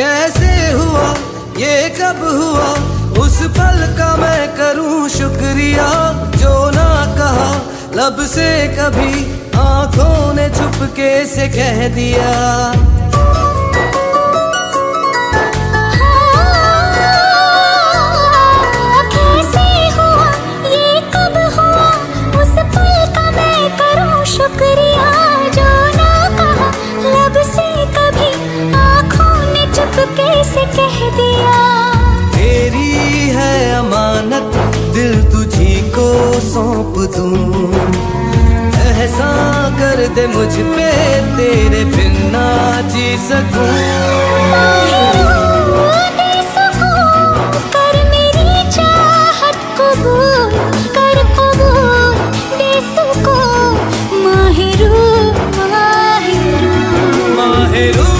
कैसे हुआ? ये कब हुआ? उस पल का मैं करूँ शुक्रिया, जो ना कहा। लब से कभी आँखों ने चुपके से कह दिया। कैसे कह दिया। तेरी है अमानत दिल तुझी को सौंप दूँ। ऐसा कर दे मुझ पे तेरे बिना जी सकूँ। Mahiru Mahiru Mahiru